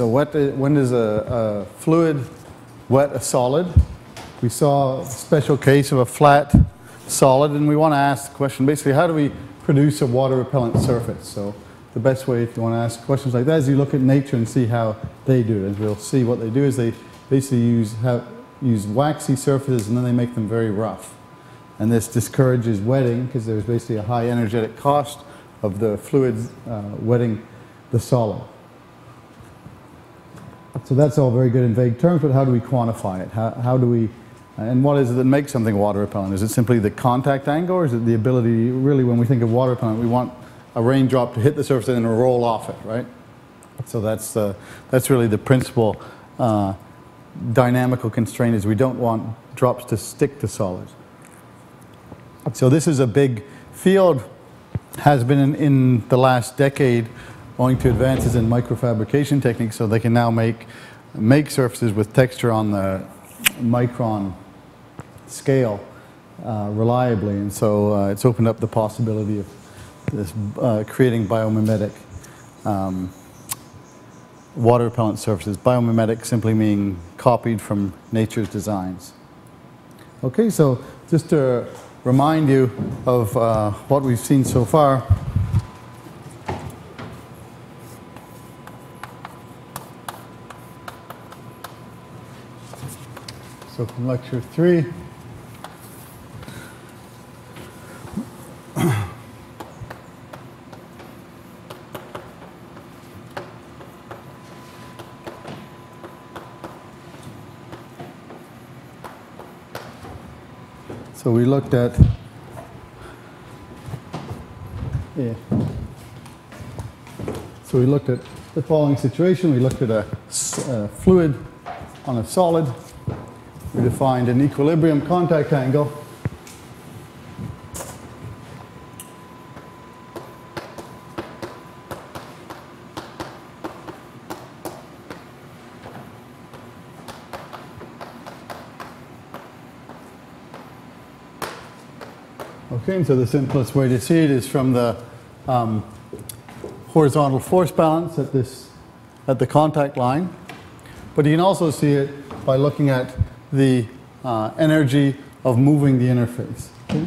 So when is a, a fluid wet a solid? We saw a special case of a flat solid, and we want to ask the question, basically, how do we produce a water repellent surface? So the best way if you want to ask questions like that is you look at nature and see how they do it. And we'll see what they do is they basically use, have, use waxy surfaces and then they make them very rough. And this discourages wetting because there's basically a high energetic cost of the fluids uh, wetting the solid. So that's all very good in vague terms, but how do we quantify it? How, how do we and what is it that makes something water repellent? Is it simply the contact angle, or is it the ability, really, when we think of water repellent, we want a raindrop to hit the surface and then roll off it, right? So that's, uh, that's really the principal uh, dynamical constraint is we don't want drops to stick to solids. So this is a big field, has been in, in the last decade owing to advances in microfabrication techniques, so they can now make, make surfaces with texture on the micron scale uh, reliably. And so uh, it's opened up the possibility of this uh, creating biomimetic um, water repellent surfaces. Biomimetic simply meaning copied from nature's designs. Okay, so just to remind you of uh, what we've seen so far, From lecture three, So we looked at yeah. So we looked at the following situation. We looked at a, a fluid on a solid we defined an equilibrium contact angle. Okay, so the simplest way to see it is from the um, horizontal force balance at this at the contact line. But you can also see it by looking at the uh, energy of moving the interface. Okay?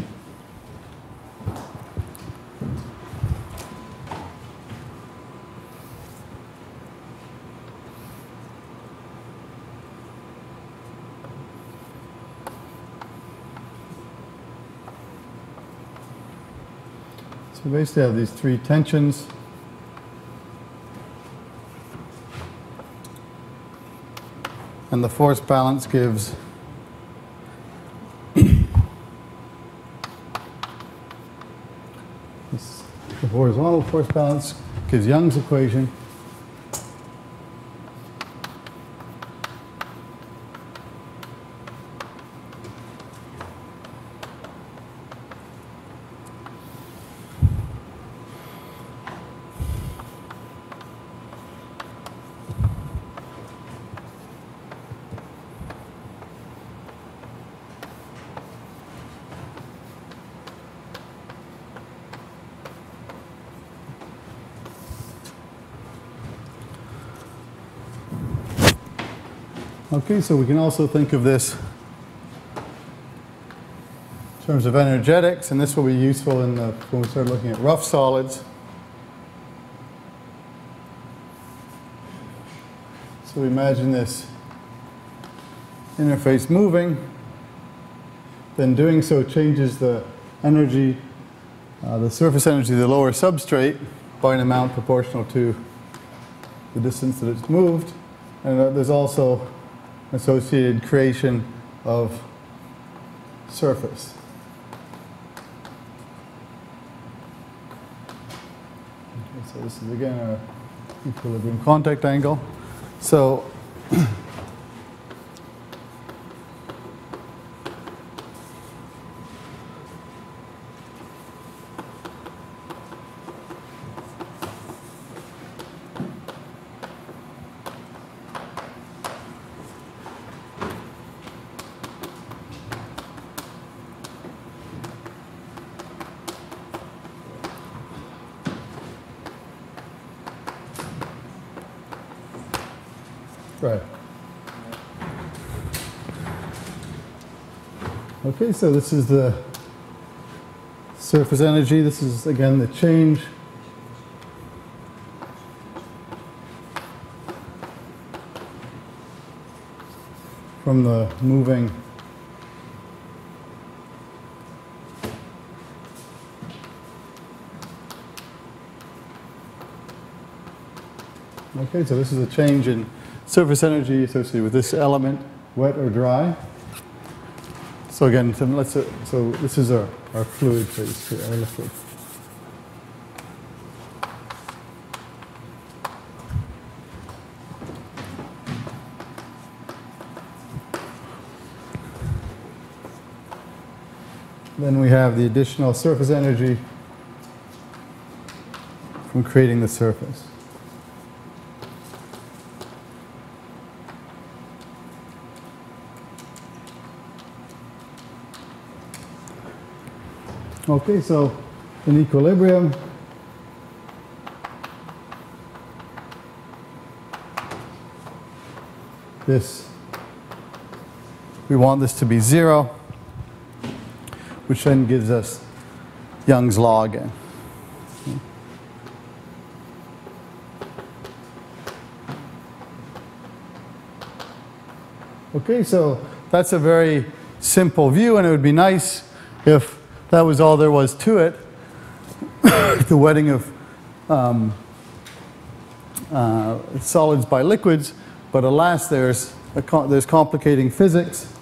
So basically I have these three tensions. And the force balance gives the horizontal force balance gives Young's equation Okay, so we can also think of this in terms of energetics, and this will be useful in the, when we start looking at rough solids. So we imagine this interface moving, then doing so changes the energy, uh, the surface energy of the lower substrate by an amount proportional to the distance that it's moved. And uh, there's also associated creation of surface. Okay, so this is again our equilibrium contact angle. So Right. Okay, so this is the surface energy. This is again the change from the moving Okay, so this is a change in surface energy associated with this element, wet or dry. So again, so let's uh, so this is our, our fluid phase here, our liquid. Then we have the additional surface energy from creating the surface. Okay, so in equilibrium, this, we want this to be zero, which then gives us Young's law again. Okay, so that's a very simple view, and it would be nice if that was all there was to it. the wetting of um, uh, solids by liquids, but alas, there's, co there's complicating physics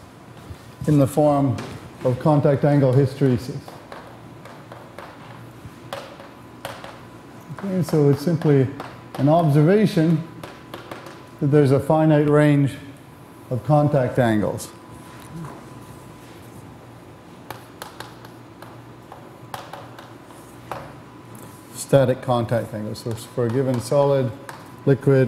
in the form of contact angle hysteresis. Okay, so it's simply an observation that there's a finite range of contact angles. Static contact angles. So for a given solid, liquid,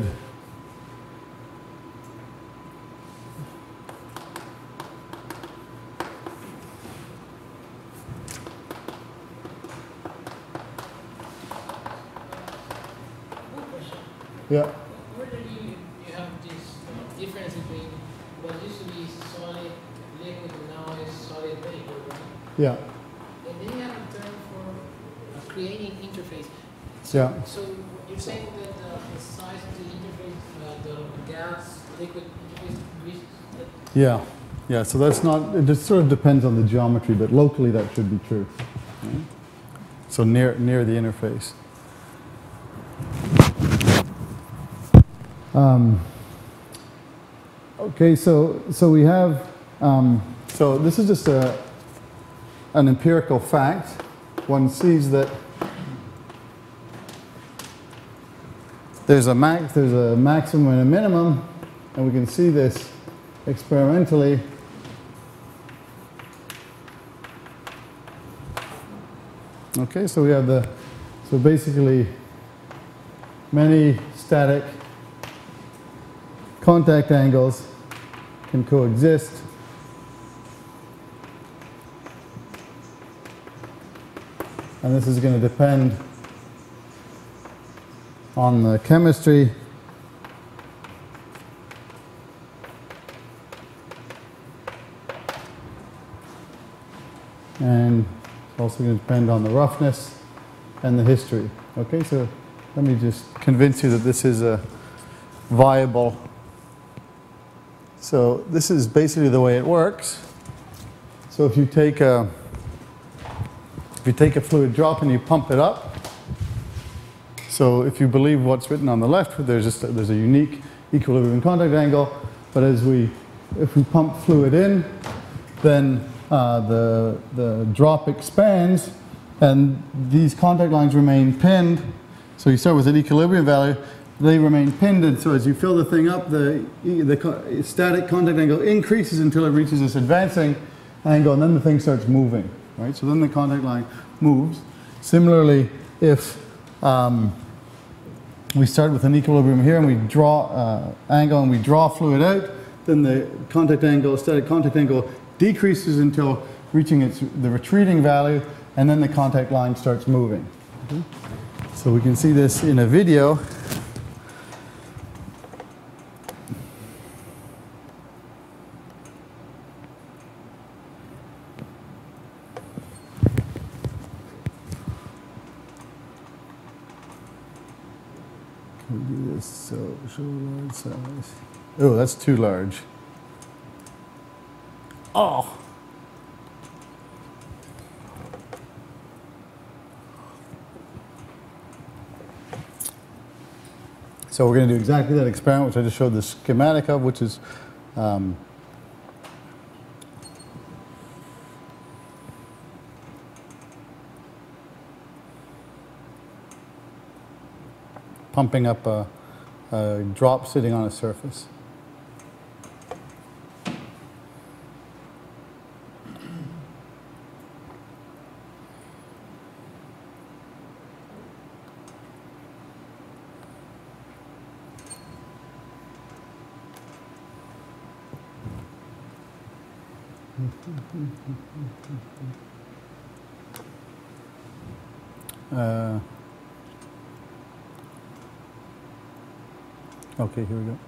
Yeah. Where do you, you have this uh, difference between what used to be solid liquid and now is solid vapor, right? Yeah. And then you have a term for uh, creating interface. Yeah. So you're saying that uh, the size of the interface, uh, the gas liquid Yeah. Yeah. So that's not. It just sort of depends on the geometry, but locally that should be true. Right? So near near the interface. Um, okay. So so we have. Um, so this is just a an empirical fact. One sees that there's a max, there's a maximum and a minimum, and we can see this experimentally. Okay, so we have the, so basically many static contact angles can coexist. And this is going to depend on the chemistry. And it's also going to depend on the roughness and the history. Okay, so let me just convince you that this is a viable. So this is basically the way it works. So if you take a if you take a fluid drop and you pump it up, so if you believe what's written on the left, there's just a, there's a unique equilibrium contact angle. But as we if we pump fluid in, then uh, the the drop expands, and these contact lines remain pinned. So you start with an equilibrium value. They remain pinned, and so as you fill the thing up, the the static contact angle increases until it reaches this advancing angle, and then the thing starts moving. Right. So then the contact line moves. Similarly, if um, we start with an equilibrium here and we draw uh, angle and we draw fluid out, then the contact angle, static contact angle decreases until reaching its, the retreating value, and then the contact line starts moving. So we can see this in a video. Can we do this? So show large size. Oh, that's too large. Oh. So we're going to do exactly that experiment, which I just showed the schematic of, which is um, pumping up a, a drop sitting on a surface. Uh, okay, here we go.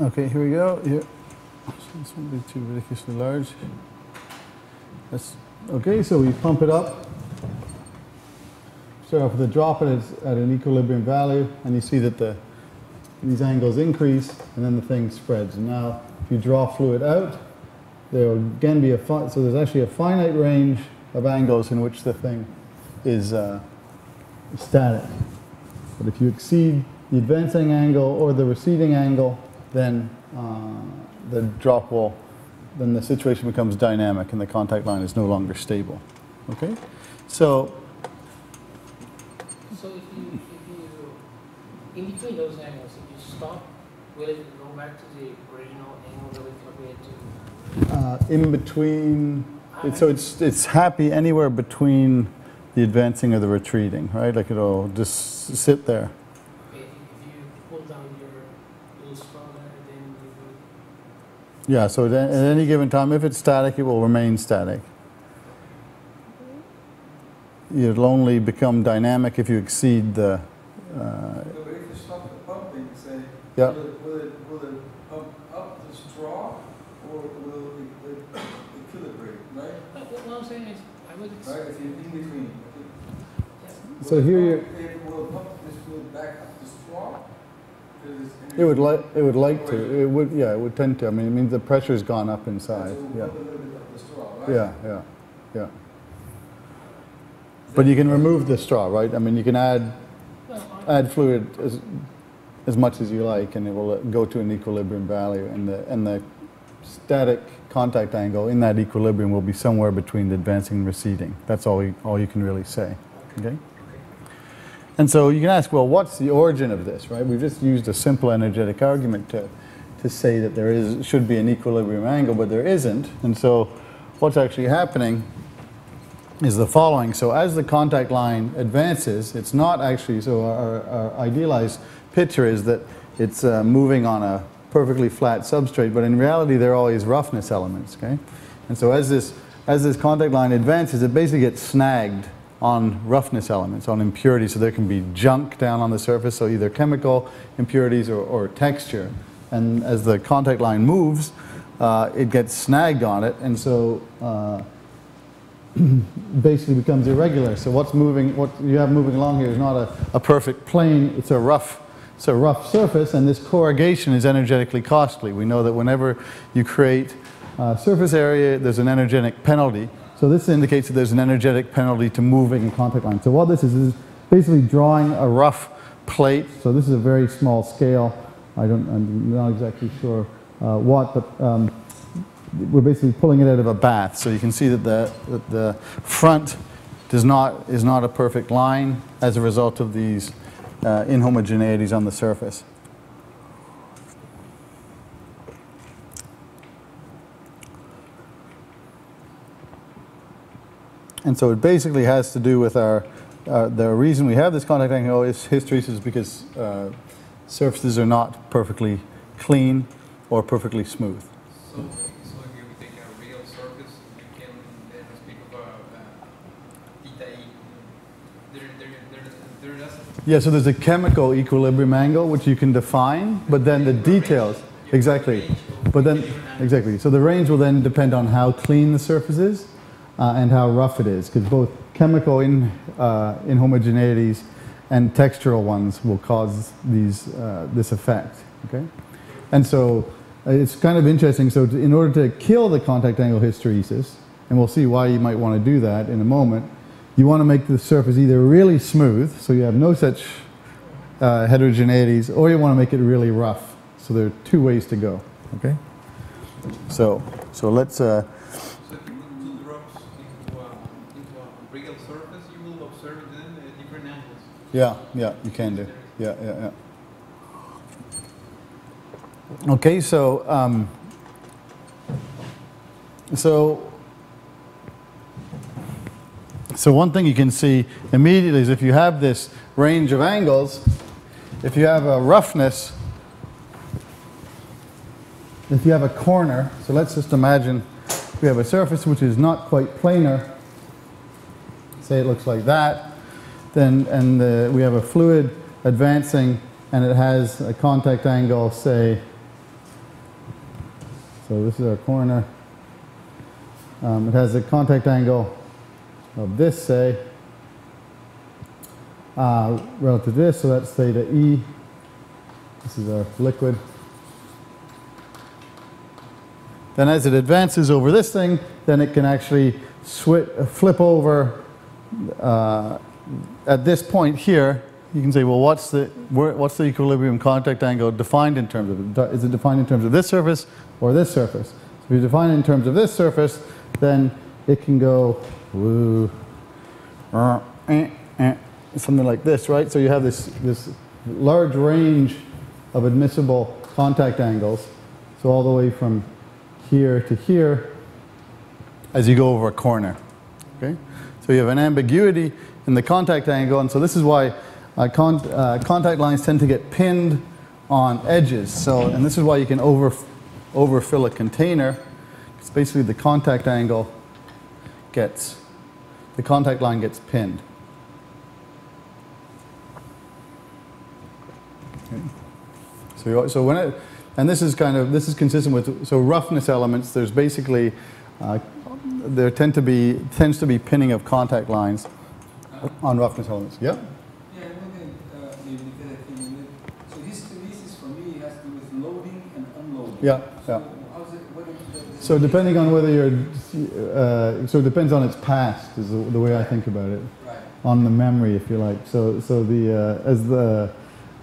Okay, here we go. Here. This won't be too ridiculously large. That's, okay, so we pump it up. Start off with a drop its, at an equilibrium value, and you see that the these angles increase, and then the thing spreads. And now, if you draw fluid out, there will again be a so there's actually a finite range of angles in which the thing is uh, static. But if you exceed the advancing angle or the receding angle, then uh, the drop will, then the situation becomes dynamic, and the contact line is no longer stable. Okay, so if you, in between those angles, if you stop, will it go back to the original angle that we to? Uh, in between, it- so it's, it's happy anywhere between the advancing or the retreating, right? Like it'll just sit there. If, if you pull down your little straw there, then you Yeah, so at any given time, if it's static, it will remain static. It'll only become dynamic if you exceed the, uh, But if you stop the pumping, say, Yeah. will it, will it, will it pump up the straw or will it, it equilibrate, right? But what what I'm saying is, I would Right, expect, if you're in between. yeah, So here you're- It will pump this fluid back up the straw? 'Cause it's it would like, it would like to, it would, yeah, it would tend to. I mean, it means the pressure's gone up inside, yeah. Yeah, yeah, yeah. But you can remove the straw, right? I mean, you can add add fluid as, as much as you like, and it will go to an equilibrium value, and the, and the static contact angle in that equilibrium will be somewhere between the advancing and receding. That's all, you, all you can really say, okay? And so you can ask, well, what's the origin of this, right? We've just used a simple energetic argument to, to say that there is, should be an equilibrium angle, but there isn't. And so what's actually happening is the following. So as the contact line advances, it's not actually, so our, our idealized picture is that it's uh, moving on a perfectly flat substrate, but in reality they're always roughness elements, okay? And so as this, as this contact line advances, it basically gets snagged on roughness elements, on impurities, so there can be junk down on the surface, so either chemical impurities or, or texture. And as the contact line moves, uh, it gets snagged on it, and so uh, basically becomes irregular. So what's moving, what you have moving along here is not a, a perfect plane, it's a rough, it's a rough surface, and this corrugation is energetically costly. We know that whenever you create uh, surface area, there's an energetic penalty. So this indicates that there's an energetic penalty to moving a contact line. So what this is, is basically drawing a rough plate. So this is a very small scale. I don't, I'm not exactly sure uh, what, but um, we're basically pulling it out of a bath. So you can see that the, that the front does not, is not a perfect line as a result of these uh, inhomogeneities on the surface. And so it basically has to do with our, uh, the reason we have this contact angle is hysteresis because uh, surfaces are not perfectly clean or perfectly smooth. So, so if you take a real surface, you can then speak of a, uh theta e. There, there, there, there doesn't. Yeah, so there's a chemical equilibrium angle which you can define, but then the details, exactly. But then, exactly. So the range will then depend on how clean the surface is uh, and how rough it is, because both chemical in, uh, inhomogeneities and textural ones will cause these, uh, this effect. Okay, and so uh, it's kind of interesting. So in order to kill the contact angle hysteresis, and we'll see why you might want to do that in a moment, you want to make the surface either really smooth, so you have no such uh, heterogeneities, or you want to make it really rough. So there are two ways to go. Okay. So so let's. Uh, So if you put two drops into a, into a real surface, you will observe them at different angles. Yeah, yeah, you can do. Yeah, yeah, yeah. Okay, so um, so so one thing you can see immediately is if you have this range of angles, if you have a roughness, if you have a corner, so let's just imagine we have a surface which is not quite planar, say it looks like that, then and the, we have a fluid advancing and it has a contact angle, say, so this is our corner. Um, it has a contact angle of this, say, uh, relative to this, so that's theta E. This is our liquid. Then as it advances over this thing, then it can actually flip over uh, at this point here. You can say, well, what's the, where, what's the equilibrium contact angle defined in terms of? Is it defined in terms of this surface or this surface? So if you define it in terms of this surface, then it can go woo, uh, eh, eh, something like this, right? So you have this, this large range of admissible contact angles. So all the way from here to here as you go over a corner. Okay? So you have an ambiguity in the contact angle, and so this is why uh, con- uh, contact lines tend to get pinned on edges. So, and this is why you can over, overfill a container. It's basically the contact angle gets, the contact line gets pinned. Okay. So, so when it, and this is kind of this is consistent with so roughness elements. There's basically uh, there tend to be tends to be pinning of contact lines on roughness elements. Yeah. Yeah, thing, uh, I. So hysteresis for me has to do with loading and unloading. Yeah. So Yeah. it, what is the- So depending on whether you're uh, so it depends on its past is the, the way I think about it. Right. on the memory, if you like. So, so the uh, as the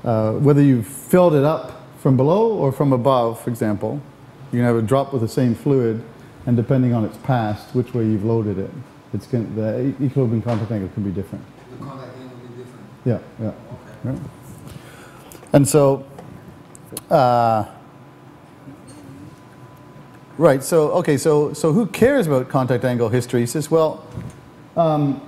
uh, whether you've filled it up from below or from above, for example, you can have a drop with the same fluid, and depending on its past, which way you've loaded it, it's going the equilibrium contact angle can be different. The contact angle will be different. Yeah, yeah. Okay. yeah. And so, uh, right. So, okay. So, so who cares about contact angle hysteresis? Well. Um,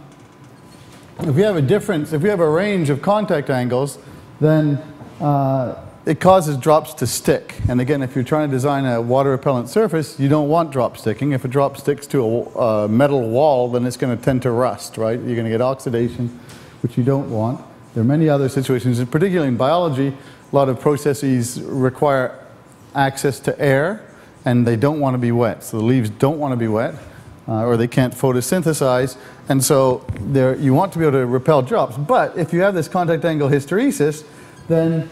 if we have a difference, if we have a range of contact angles, then uh, it causes drops to stick. And again, if you're trying to design a water repellent surface, you don't want drop sticking. If a drop sticks to a uh, metal wall, then it's going to tend to rust, right? You're going to get oxidation, which you don't want. There are many other situations, and particularly in biology, a lot of processes require access to air, and they don't want to be wet. So the leaves don't want to be wet uh, or they can't photosynthesize. And so you want to be able to repel drops. But if you have this contact angle hysteresis, then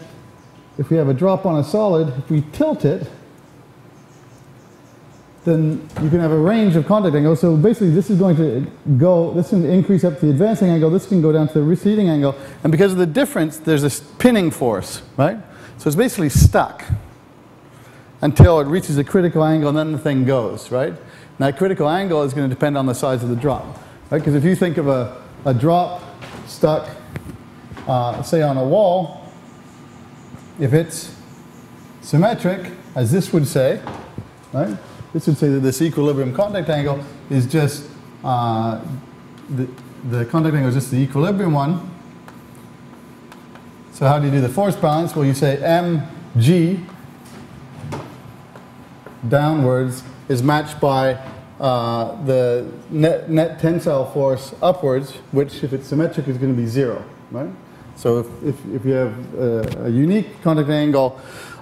if we have a drop on a solid, if we tilt it, then you can have a range of contact angles. So basically, this is going to go, this can increase up to the advancing angle, this can go down to the receding angle. And because of the difference, there's this pinning force, right? So it's basically stuck until it reaches a critical angle and then the thing goes, right? Now, critical angle is going to depend on the size of the drop, right? Because if you think of a, a drop stuck, uh, say, on a wall, if it's symmetric, as this would say, right? This would say that this equilibrium contact angle is just uh, the, the contact angle is just the equilibrium one. So how do you do the force balance? Well, you say mg downwards is matched by uh, the net, net tensile force upwards, which, if it's symmetric, is going to be zero, right? So if, if, if you have a, a unique contact angle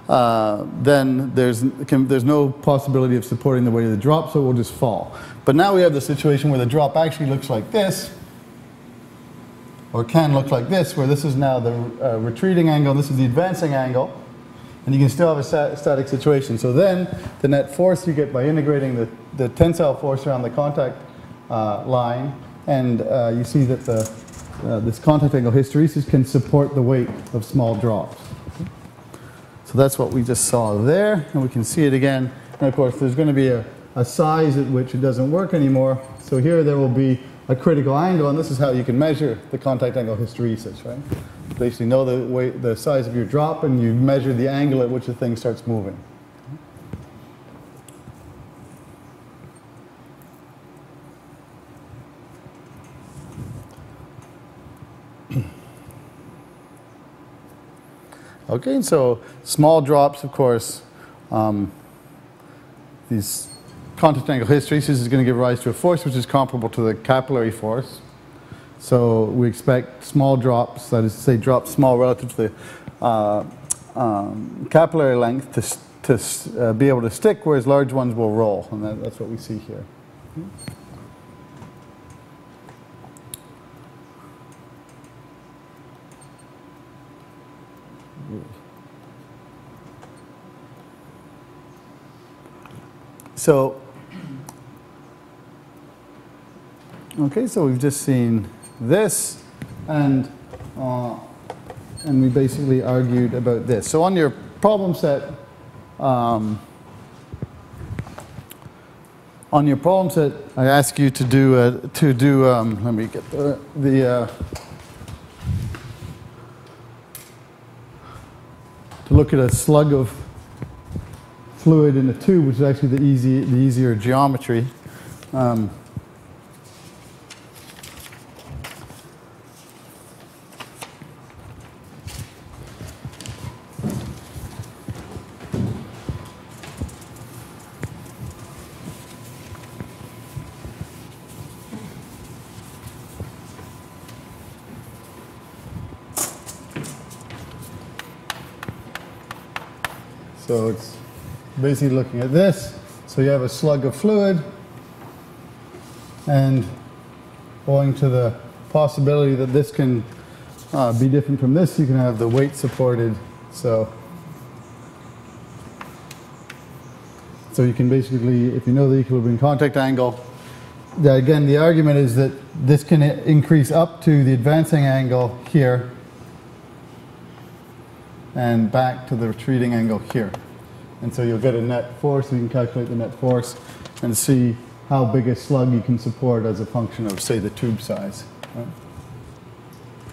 uh, then there's, can, there's no possibility of supporting the weight of the drop, so it will just fall. But now we have the situation where the drop actually looks like this, or can look like this, where this is now the uh, retreating angle, this is the advancing angle, and you can still have a sta- static situation. So then, the net force you get by integrating the, the tensile force around the contact uh, line, and uh, you see that the, uh, this contact angle hysteresis can support the weight of small drops. So that's what we just saw there, and we can see it again. And of course, there's going to be a, a size at which it doesn't work anymore. So here there will be a critical angle, and this is how you can measure the contact angle hysteresis, right? Basically, know the weight, the size of your drop, and you measure the angle at which the thing starts moving. Okay, so small drops, of course, um, these contact angle hysteresis is going to give rise to a force which is comparable to the capillary force. So we expect small drops, that is to say, drops small relative to the uh, um, capillary length to, to uh, be able to stick, whereas large ones will roll, and that, that's what we see here. So, okay, so we've just seen this, and uh, and we basically argued about this. So on your problem set, um, on your problem set, I ask you to do to do. Um, let me get the the. Uh, to look at a slug of fluid in a tube, which is actually the easy, the easier geometry. Um, So it's basically looking at this. So you have a slug of fluid, and owing to the possibility that this can uh, be different from this, you can have the weight supported. So, so you can basically, if you know the equilibrium contact angle, the, again, the argument is that this can increase up to the advancing angle here and back to the retreating angle here. And so you'll get a net force, and you can calculate the net force and see how big a slug you can support as a function of, say, the tube size. right?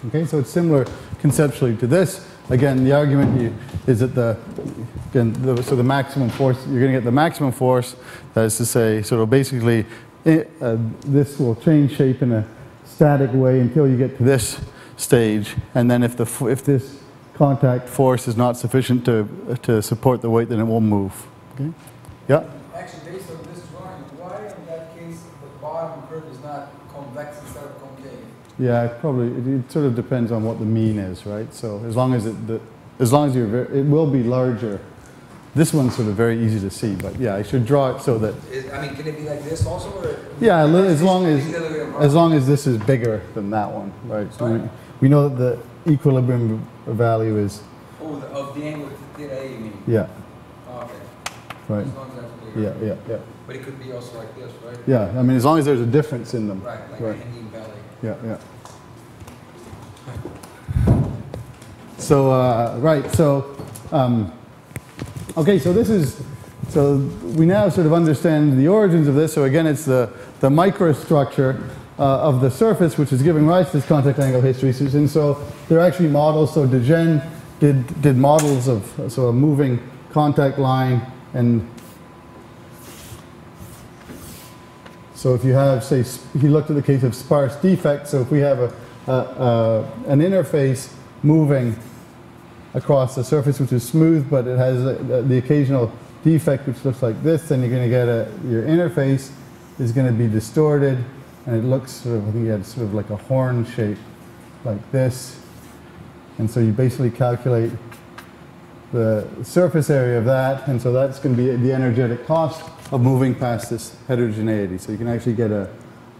Okay, so it's similar conceptually to this. Again, the argument you, is that the, again, the, so the maximum force, you're going to get the maximum force, that is to say, so it'll basically, it, uh, this will change shape in a static way until you get to this stage, and then if, the, if this contact force is not sufficient to, to support the weight, then it won't move. Okay? Yeah? Actually, based on this drawing, why in that case the bottom curve is not convex instead of concave? Yeah, it probably, it, it sort of depends on what the mean is, right? So as long as it, the, as long as you're, ver- it will be larger. This one's sort of very easy to see, but yeah, I should draw it so that, Is, I mean, can it be like this also? Or yeah, as long as, Is it a little bit as long as this is bigger than that one, right? So we, we know that the equilibrium value is, Oh, the, of the angle theta A, you mean? yeah, Oh, okay. right, As long as that's yeah, yeah, yeah. But it could be also like this, right? Yeah, I mean, as long as there's a difference in them. Right, like Right. a hanging belly. Yeah, yeah. So, uh, right, so, um, okay, so this is, so we now sort of understand the origins of this. So again, it's the, the microstructure uh, of the surface which is giving rise to this contact angle hysteresis. And so they're actually models. So de Gennes did, did models of so a moving contact line and So if you have, say, he looked at the case of sparse defects. So if we have a, a, an interface moving across the surface which is smooth, but it has a, a- the occasional defect which looks like this, then you're going to get a, your interface is going to be distorted, and it looks sort of, I think you had sort of like a horn shape, like this. And so you basically calculate the surface area of that, and so that's going to be the energetic cost of moving past this heterogeneity. So you can actually get a,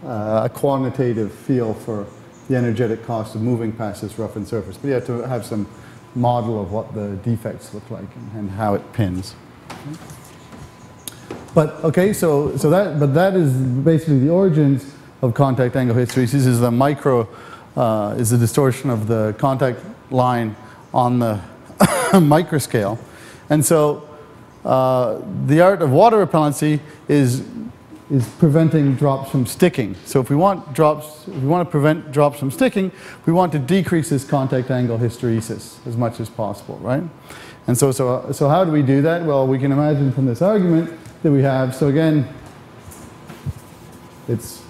uh, a quantitative feel for the energetic cost of moving past this roughened surface. But you have to have some model of what the defects look like and, and how it pins. But okay, so so that but that is basically the origins of contact angle hysteresis. Is the micro uh, is the distortion of the contact line on the microscale, and so uh, the art of water repellency is is preventing drops from sticking. So if we want drops, if we want to prevent drops from sticking, we want to decrease this contact angle hysteresis as much as possible, right? And so, so, so how do we do that? Well, we can imagine from this argument that we have, so again, it's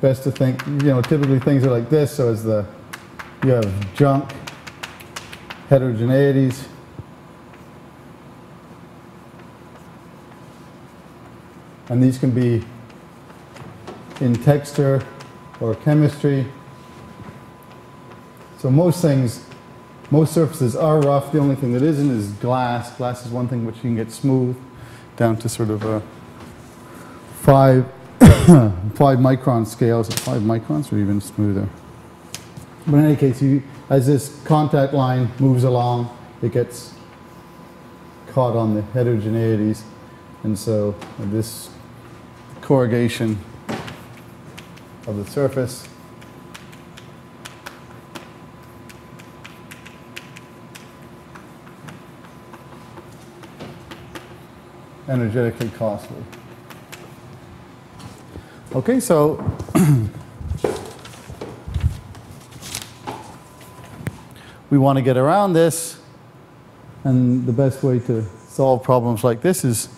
best to think, you know, typically things are like this, so as the, you have junk, heterogeneities, and these can be in texture or chemistry. So most things, most surfaces are rough. The only thing that isn't is glass. Glass is one thing which you can get smooth down to sort of a five, five micron scales So five microns or even smoother. But in any case, you, as this contact line moves along, it gets caught on the heterogeneities. And so this corrugation of the surface. Energetically costly. Okay, so we want to get around this, and the best way to solve problems like this is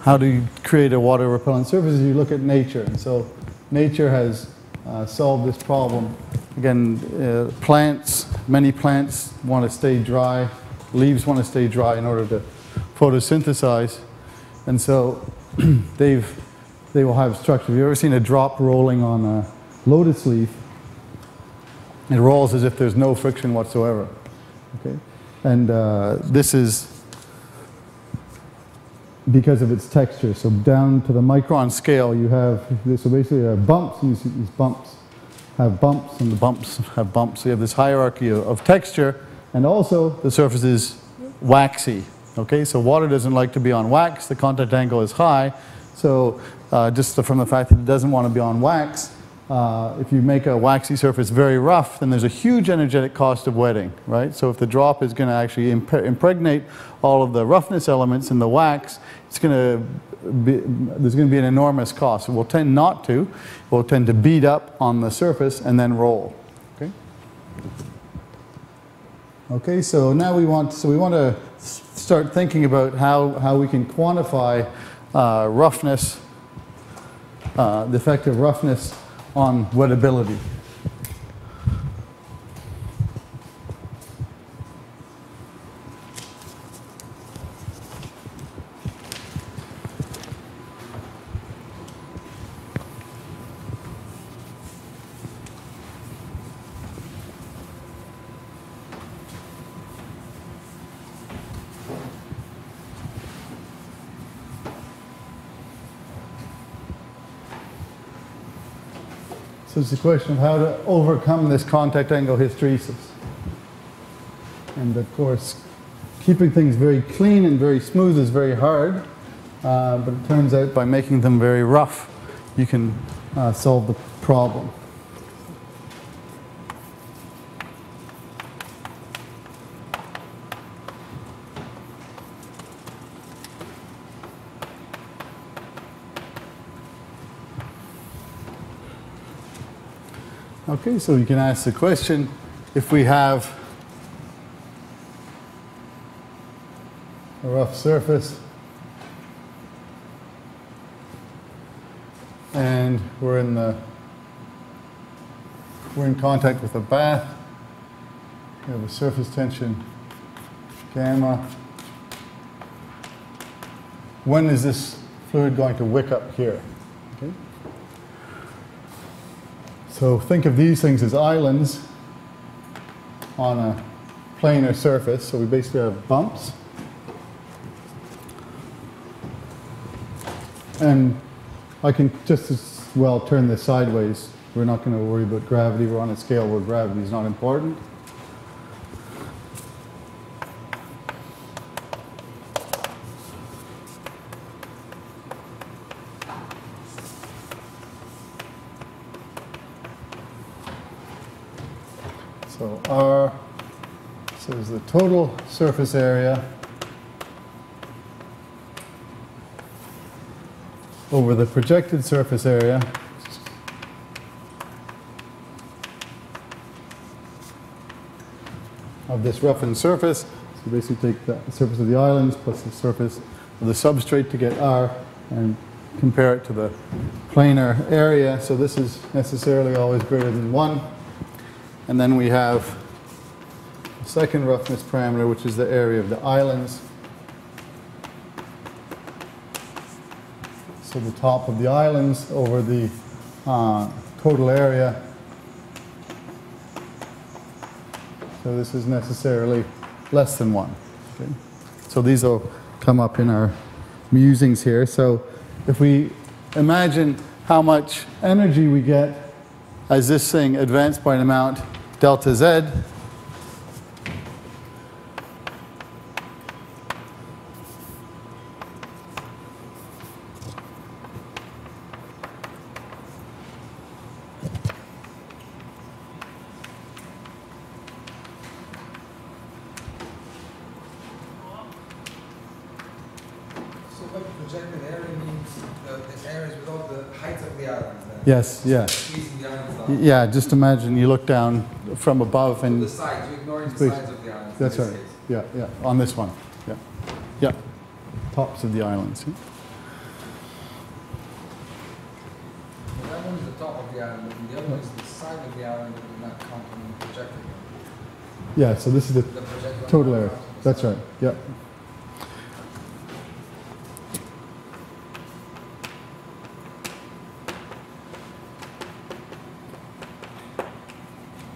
how do you create a water repellent surface? You look at nature. And so nature has uh, solved this problem. Again, uh, plants, many plants want to stay dry. Leaves want to stay dry in order to photosynthesize. And so they've, they will have structure. Have you ever seen a drop rolling on a lotus leaf? It rolls as if there's no friction whatsoever. Okay? And uh, this is because of its texture. So down to the micron scale, you have, this so basically uh, bumps, and you see these bumps have bumps, and the bumps have bumps. So you have this hierarchy of, of texture, and also the surface is waxy. Okay, so water doesn't like to be on wax, the contact angle is high, so uh, just from the fact that it doesn't want to be on wax, uh, if you make a waxy surface very rough, then there's a huge energetic cost of wetting, right? So if the drop is going to actually impregnate all of the roughness elements in the wax, it's going to be, there's going to be an enormous cost. It will tend not to. It will tend to bead up on the surface and then roll. Okay. Okay. So now we want so we want to start thinking about how how we can quantify uh, roughness, Uh, the effect of roughness on wettability. So it's a question of how to overcome this contact angle hysteresis. And of course, keeping things very clean and very smooth is very hard. Uh, but it turns out by making them very rough, you can uh, solve the problem. Okay, so you can ask the question if we have a rough surface and we're in the we're in contact with a bath. We have a surface tension gamma. When is this fluid going to wick up here? Okay. So think of these things as islands on a planar surface, so we basically have bumps. And I can just as well turn this sideways. We're not going to worry about gravity. We're on a scale where gravity is not important. So R, so is the total surface area over the projected surface area of this roughened surface. So basically take the surface of the islands plus the surface of the substrate to get R and compare it to the planar area. So this is necessarily always greater than 1. And then we have the second roughness parameter, which is the area of the islands. So the top of the islands over the uh, total area. So this is necessarily less than 1. Okay? So these will come up in our musings here. So if we imagine how much energy we get as this thing advanced by an amount delta z, So what projected area means, the, the areas with all the heights of the islands yes, yeah. Squeezing the islands Y- down. Yeah, just imagine you look down from above So and the sides, you're ignoring the sides of the islands. in That's this right. case. Yeah, yeah, on this one. Yeah. Yeah. Tops of the islands. yeah. So that one is the top of the island, and the other one is the side of the island that did not count when you projected. Yeah, so this is the The total area. the That's right. Yeah.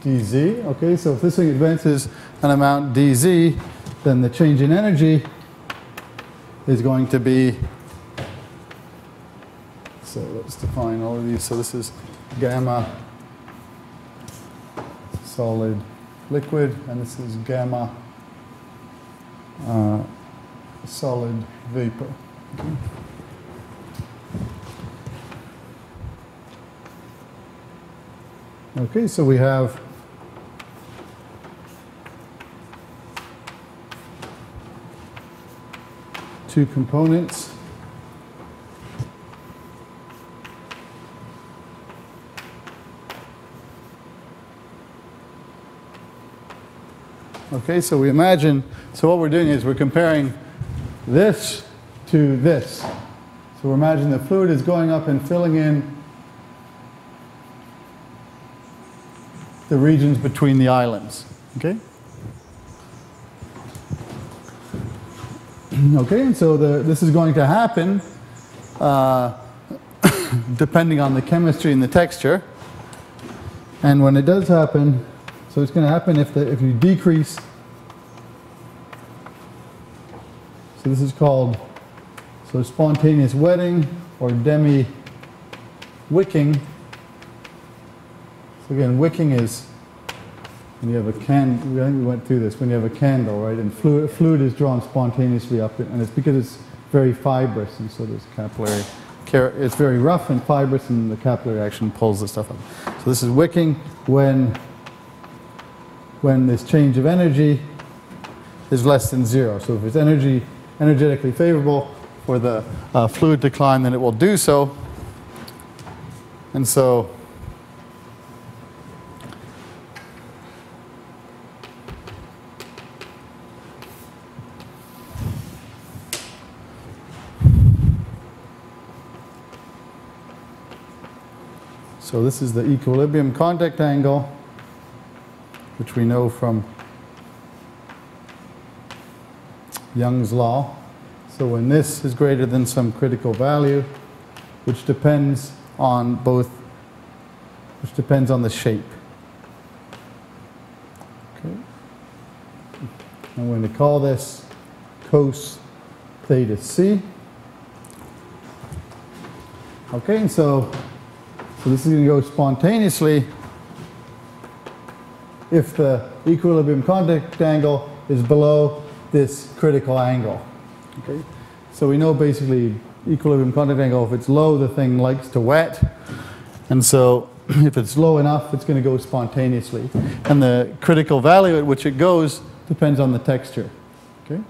Dz, okay, so if this thing advances an amount dz, then the change in energy is going to be, so let's define all of these. So this is gamma solid liquid, and this is gamma uh, solid vapor. Okay. Okay, so we have two components. Okay, so we imagine, so what we're doing is we're comparing this to this. So we imagine the fluid is going up and filling in the regions between the islands. Okay? Okay, and so the, this is going to happen uh, depending on the chemistry and the texture. And when it does happen, so it's going to happen if, the, if you decrease. So this is called so spontaneous wetting or demi wicking. So again, wicking is when you have a can. I think we went through this. When you have a candle, right, and fluid, fluid is drawn spontaneously up, and it's because it's very fibrous, and so there's capillary. It's very rough and fibrous, and the capillary action pulls the stuff up. So this is wicking when when this change of energy is less than zero. So if it's energy energetically favorable for the uh, fluid climb, then it will do so. And so So this is the equilibrium contact angle, which we know from Young's law. So when this is greater than some critical value, which depends on both, which depends on the shape. Okay. I'm going to call this cos theta c. Okay, and so, so this is going to go spontaneously if the equilibrium contact angle is below this critical angle. Okay, so we know basically equilibrium contact angle, if it's low, the thing likes to wet. And so if it's low enough, it's going to go spontaneously. And the critical value at which it goes depends on the texture. Okay?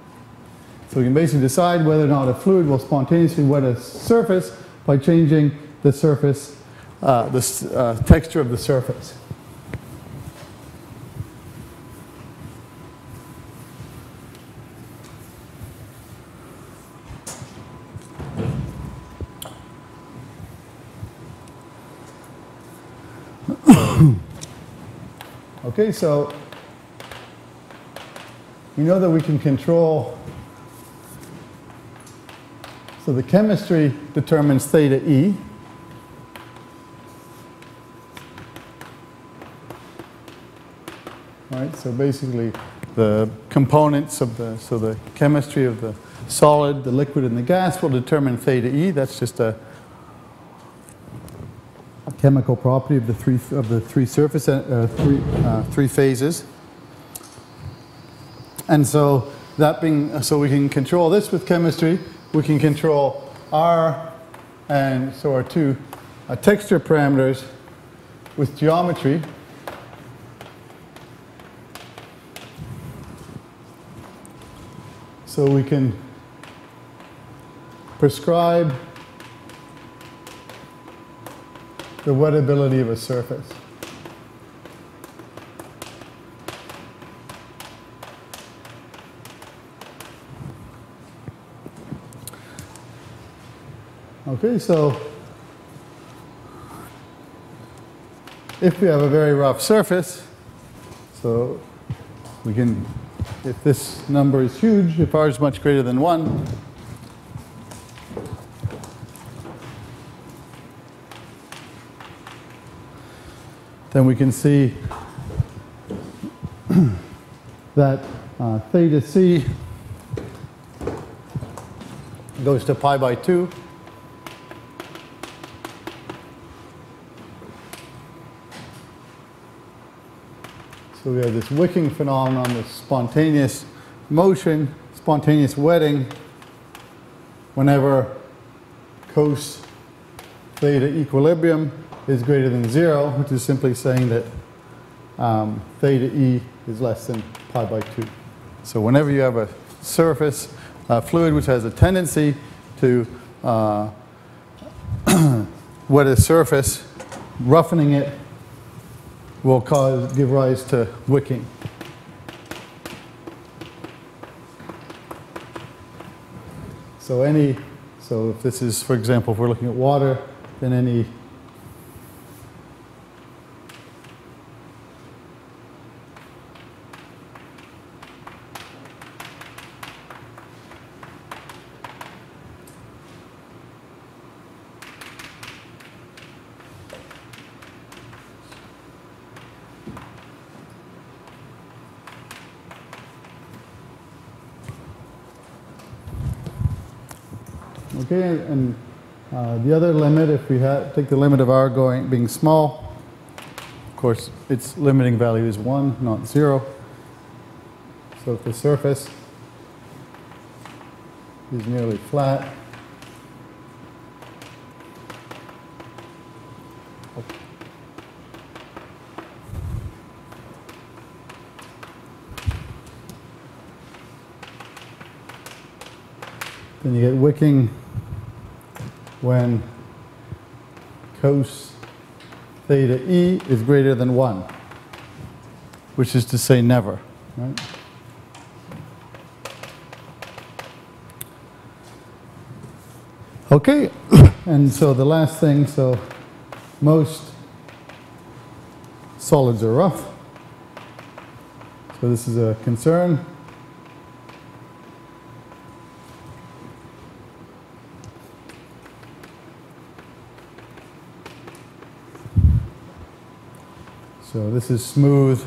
So we can basically decide whether or not a fluid will spontaneously wet a surface by changing the surface, uh, the uh, texture of the surface. Okay, so we know that we can control. So the chemistry determines theta E. Right, so basically the components of the, so the chemistry of the solid, the liquid, and the gas will determine theta E. That's just a, chemical property of the three of the three surface uh, three uh, three phases. And so that being so we can control this with chemistry. We can control R and so our two uh, texture parameters with geometry. So we can prescribe the wettability of a surface. Okay, so if we have a very rough surface, so we can, if this number is huge, if r is much greater than 1, then we can see that uh, theta c goes to pi by 2. So we have this wicking phenomenon, this spontaneous motion, spontaneous wetting, whenever cos theta equilibrium is greater than zero, which is simply saying that um, theta e is less than pi by 2. So whenever you have a surface, a fluid which has a tendency to uh, wet a surface, roughening it will cause, give rise to wicking. So any, so if this is, for example, if we're looking at water, then any Okay, and uh, the other limit, if we take the limit of r going being small, of course, its limiting value is 1, not 0. So if the surface is nearly flat, then you get wicking when cos theta e is greater than 1, which is to say never. Right? Okay, and so the last thing, so most solids are rough. So this is a concern. So this is smooth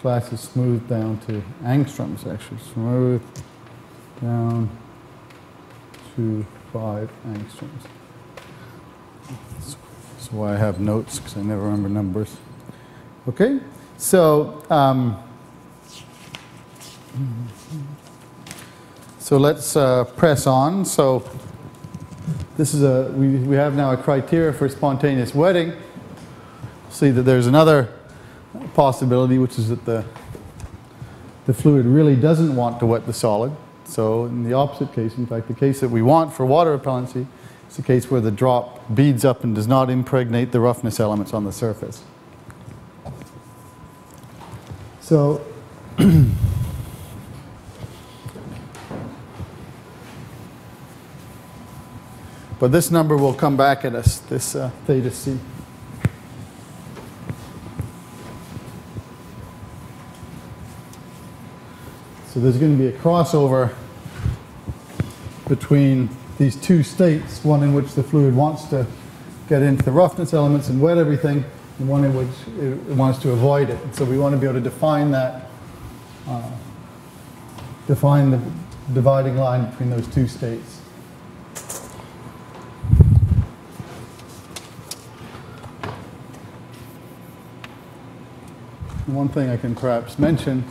glass is smooth down to angstroms, actually. Smooth down to 5 angstroms. That's why I have notes, because I never remember numbers. Okay, so um, so let's uh, press on. So this is a we, we have now a criteria for spontaneous wetting. See that there's another possibility, which is that the the fluid really doesn't want to wet the solid. So in the opposite case, in fact, the case that we want for water repellency is the case where the drop beads up and does not impregnate the roughness elements on the surface. So But this number will come back at us, this uh, theta c. So there's going to be a crossover between these two states, one in which the fluid wants to get into the roughness elements and wet everything, and one in which it wants to avoid it. So we want to be able to define that, uh, define the dividing line between those two states. One thing I can perhaps mention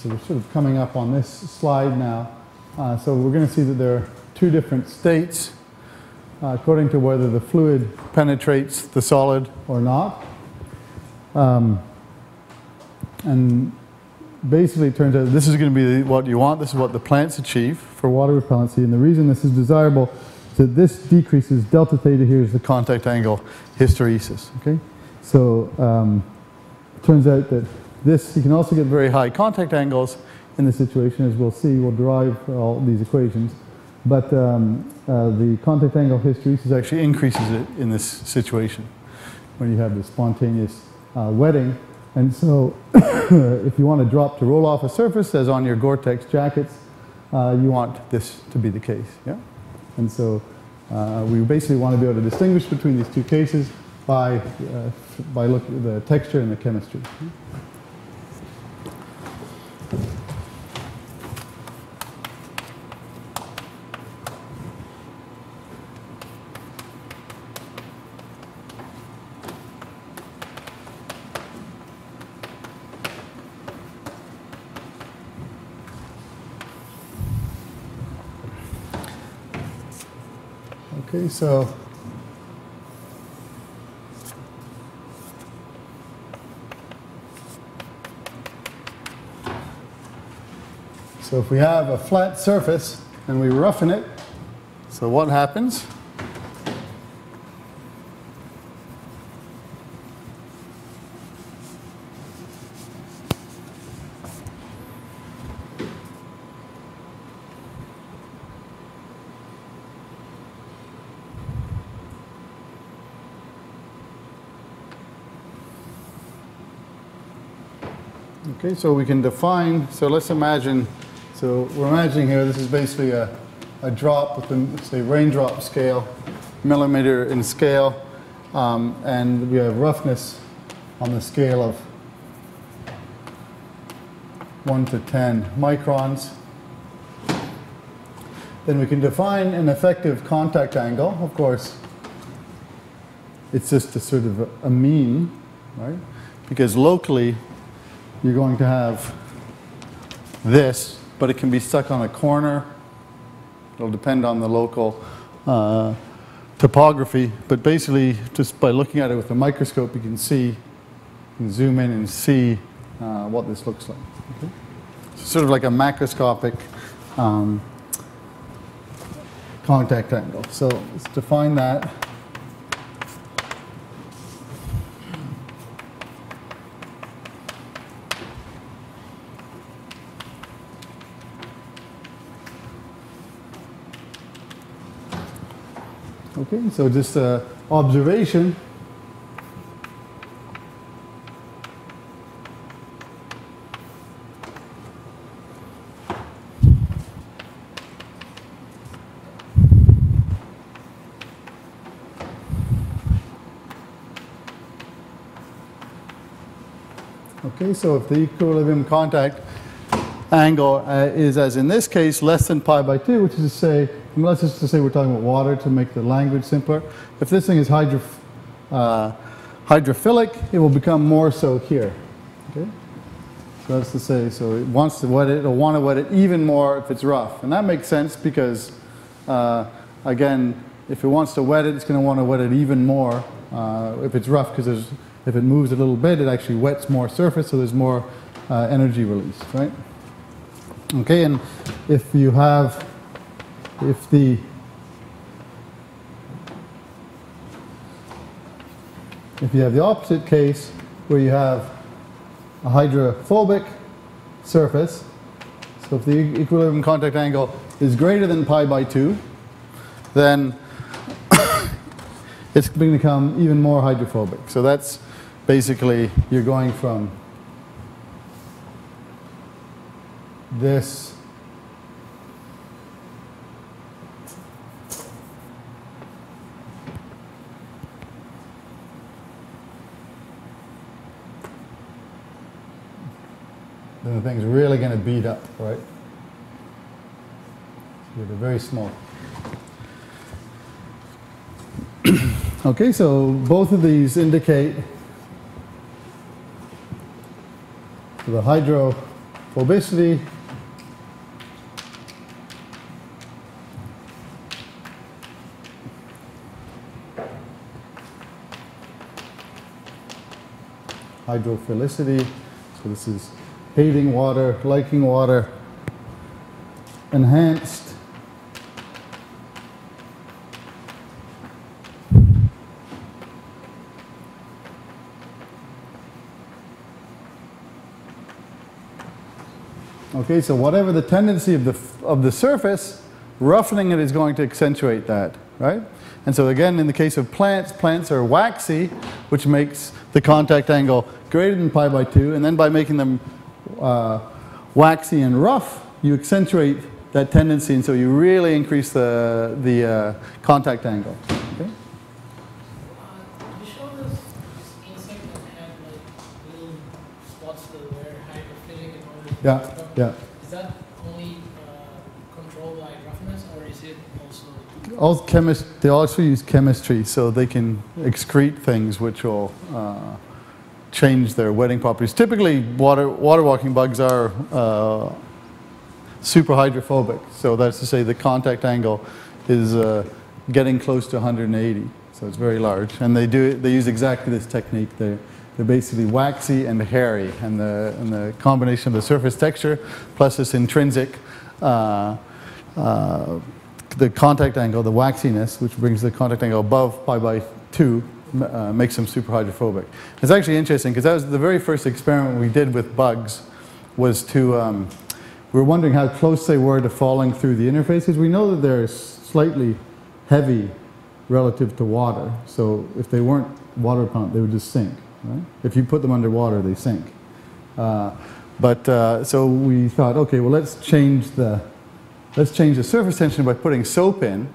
So we're sort of coming up on this slide now. Uh, so we're going to see that there are two different states uh, according to whether the fluid penetrates the solid or not. Um, and basically it turns out this is going to be what you want. This is what the plants achieve for water repellency. And the reason this is desirable is that this decreases delta theta here is the contact angle hysteresis. Okay, so um, it turns out that this you can also get very high contact angles in this situation, as we'll see. We'll derive all these equations, but um, uh, the contact angle hysteresis actually increases it in this situation when you have the spontaneous uh, wetting. And so if you want a drop to roll off a surface, as on your Gore-Tex jackets, uh, you want this to be the case. Yeah? And so uh, we basically want to be able to distinguish between these two cases by, uh, by looking at the texture and the chemistry. Okay, so so if we have a flat surface and we roughen it, so what happens? Okay, so we can define, so let's imagine, so we're imagining here, this is basically a, a drop with the, say, raindrop scale, millimeter in scale, um, and we have roughness on the scale of 1 to 10 microns. Then we can define an effective contact angle. Of course, it's just a sort of a, a mean, right? Because locally, you're going to have this, but it can be stuck on a corner. It'll depend on the local uh, topography, but basically, just by looking at it with a microscope, you can see, you can zoom in and see uh, what this looks like. Okay? sort of like a macroscopic um, contact angle. So let's define that. Okay, so just uh, observation. Okay, so if the equilibrium contact angle uh, is, as in this case, less than pi by 2, which is to say let's just to say we're talking about water to make the language simpler. If this thing is hydro, uh, hydrophilic, it will become more so here. Okay? So that's to say, so it wants to wet it, it'll want to wet it even more if it's rough. And that makes sense because, uh, again, if it wants to wet it, it's going to want to wet it even more uh, if it's rough because if it moves a little bit, it actually wets more surface, so there's more uh, energy released, right? Okay, and if you have, if the if you have the opposite case where you have a hydrophobic surface, so if the equilibrium contact angle is greater than pi by 2, then it's going to become even more hydrophobic. So that's basically you're going from this then the thing's really going to beat up, right? So they're very small. okay, so both of these indicate the hydrophobicity hydrophilicity. So this is hating water, liking water, enhanced Okay, so whatever the tendency of the, of the surface, roughening it is going to accentuate that, right? And so again, in the case of plants, plants are waxy, which makes the contact angle greater than pi by 2, and then by making them uh, waxy and rough, you accentuate that tendency, and so you really increase the, the uh, contact angle. Okay? You showed us this insect that had like little spots that were hydrophilic and all Yeah, yeah. Is that only uh, controlled by roughness or is it also? All chemist, they also use chemistry, so they can excrete things which will uh, change their wetting properties. Typically, water, water walking bugs are uh, super hydrophobic, so that's to say the contact angle is uh, getting close to 180, so it's very large. And they do they use exactly this technique. They they're basically waxy and hairy, and the and the combination of the surface texture plus this intrinsic. Uh, uh, the contact angle, the waxiness, which brings the contact angle above pi by 2, uh, makes them super hydrophobic. It's actually interesting because that was the very first experiment we did with bugs was to, um, we were wondering how close they were to falling through the interfaces. We know that they're slightly heavy relative to water, so if they weren't water repellent, they would just sink. Right? If you put them underwater, they sink. Uh, but uh, so we thought, okay, well let's change the let's change the surface tension by putting soap in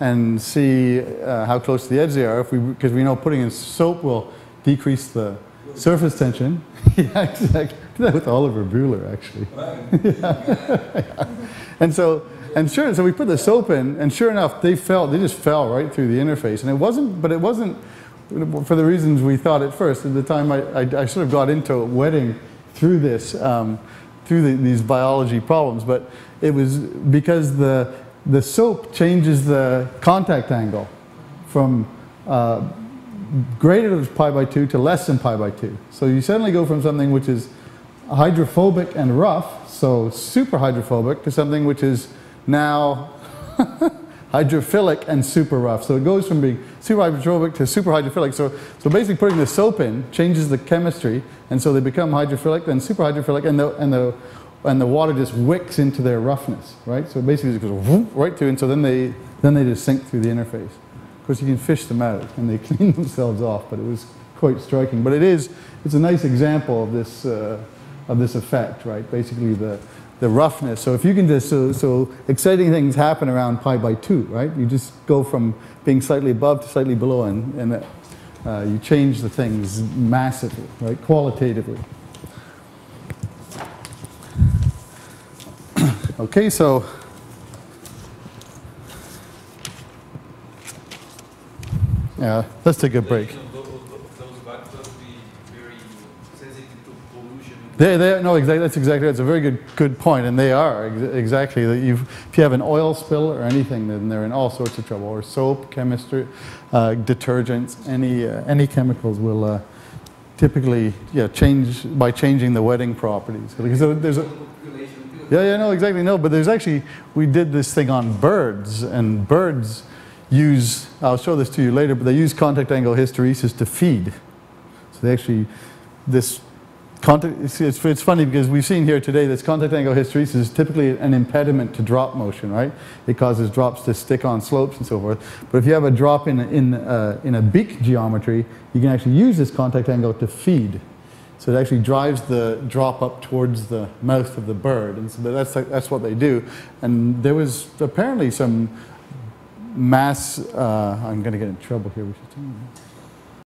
and see uh, how close to the edge they are. If we, because we know putting in soap will decrease the surface tension. yeah, exactly. That with Oliver Bühler, actually. And so, and sure, so we put the soap in, and sure enough, they fell. They just fell right through the interface, and it wasn't. But it wasn't for the reasons we thought at first. At the time, I, I, I sort of got into wetting through this, um, through the, these biology problems, but it was because the the soap changes the contact angle from uh, greater than pi by 2 to less than pi by 2. So you suddenly go from something which is hydrophobic and rough, so super hydrophobic, to something which is now hydrophilic and super rough. So it goes from being super hydrophobic to super hydrophilic. So, so basically putting the soap in changes the chemistry, and so they become hydrophilic, then super hydrophilic, and the, and the and the water just wicks into their roughness, right? So basically it goes right through, and so then they, then they just sink through the interface. Of course, you can fish them out, and they clean themselves off, but it was quite striking. But it is, it's a nice example of this, uh, of this effect, right? Basically the, the roughness. So if you can just, so, so exciting things happen around pi by 2, right? You just go from being slightly above to slightly below, and, and uh, you change the things massively, right? Qualitatively. Okay, so yeah, let's take a break. They, they, no, exactly. That's exactly. That's a very good, good point, and they are ex- exactly. That you've, if you have an oil spill or anything, then they're in all sorts of trouble. Or soap, chemistry, uh, detergents, any uh, any chemicals will uh, typically yeah change by changing the wetting properties. Because there's a. yeah, yeah, no, exactly, no. But there's actually, we did this thing on birds, and birds use, I'll show this to you later, but they use contact angle hysteresis to feed. So they actually, this contact, it's, it's, it's funny because we've seen here today this contact angle hysteresis is typically an impediment to drop motion, right? It causes drops to stick on slopes and so forth. But if you have a drop in, in, uh, in a beak geometry, you can actually use this contact angle to feed. So it actually drives the drop up towards the mouth of the bird, and so that's that's what they do. And there was apparently some mass. Uh, I'm going to get in trouble here.